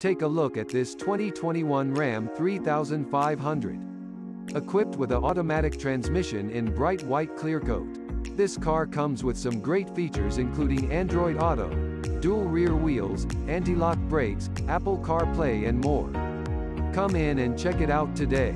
Take a look at this 2021 Ram 3500. Equipped with an automatic transmission in bright white clear coat. This car comes with some great features including Android Auto, dual rear wheels, anti-lock brakes, Apple CarPlay and more. Come in and check it out today.